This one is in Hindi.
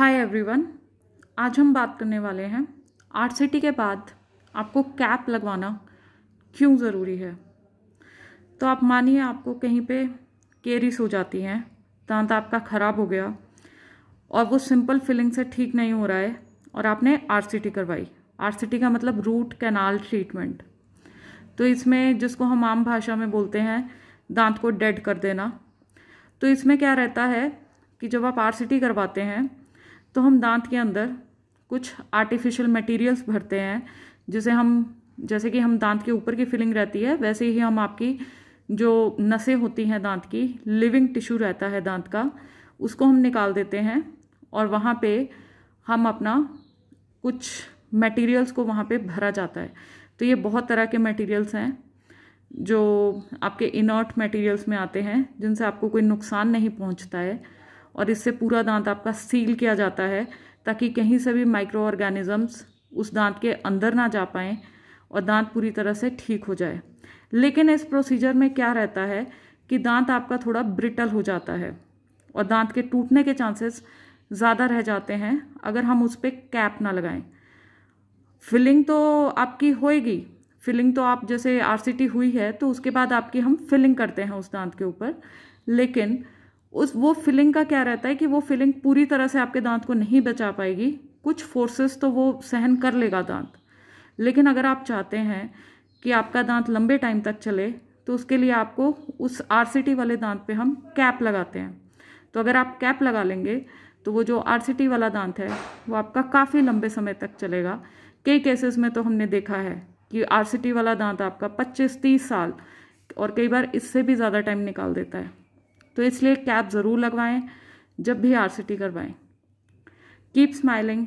हाय एवरीवन आज हम बात करने वाले हैं आरसीटी के बाद आपको कैप लगवाना क्यों ज़रूरी है? तो आप मानिए आपको कहीं पे केरिस हो जाती हैं, दांत आपका ख़राब हो गया और वो सिंपल फिलिंग से ठीक नहीं हो रहा है और आपने आरसीटी करवाई। आरसीटी का मतलब रूट कैनाल ट्रीटमेंट तो इसमें जिसको हम आम भाषा में बोलते हैं, दांत को डेड कर देना। तो इसमें क्या रहता है कि जब आप आरसीटी करवाते हैं तो हम दांत के अंदर कुछ आर्टिफिशियल मटेरियल्स भरते हैं, जिसे हम, जैसे कि हम दांत के ऊपर की फिलिंग रहती है, वैसे ही हम आपकी जो नसें होती हैं दांत की लिविंग टिश्यू रहता है दांत का, उसको हम निकाल देते हैं और वहाँ पे हम अपना कुछ मटेरियल्स को वहाँ पे भरा जाता है। तो ये बहुत तरह के मटेरियल्स हैं, जो आपके इनर्ट मटेरियल्स में आते हैं, जिनसे आपको कोई नुकसान नहीं पहुँचता है। और इससे पूरा दांत आपका सील किया जाता है ताकि कहीं से भी माइक्रो ऑर्गेनिजम्स उस दांत के अंदर ना जा पाएँ और दांत पूरी तरह से ठीक हो जाए। लेकिन इस प्रोसीजर में क्या रहता है कि दांत आपका थोड़ा ब्रिटल हो जाता है और दांत के टूटने के चांसेस ज़्यादा रह जाते हैं अगर हम उस पर कैप ना लगाएँ। फिलिंग तो आपकी होएगी। फिलिंग तो आप जैसे आरसीटी हुई है तो उसके बाद आपकी हम फिलिंग करते हैं उस दांत के ऊपर। लेकिन उस, वो फिलिंग का क्या रहता है कि वो फिलिंग पूरी तरह से आपके दांत को नहीं बचा पाएगी। कुछ फोर्सेस तो वो सहन कर लेगा दांत। लेकिन अगर आप चाहते हैं कि आपका दांत लंबे टाइम तक चले तो उसके लिए आपको उस आरसीटी वाले दांत पे हम कैप लगाते हैं। तो अगर आप कैप लगा लेंगे तो वो जो आरसीटी वाला दांत है, वो आपका काफ़ी लंबे समय तक चलेगा। कई केसेस में तो हमने देखा है कि आरसीटी वाला दांत आपका 25-30 साल और कई बार इससे भी ज़्यादा टाइम निकाल देता है। तो इसलिए कैप ज़रूर लगवाएँ जब भी आरसीटी करवाएँ। Keep smiling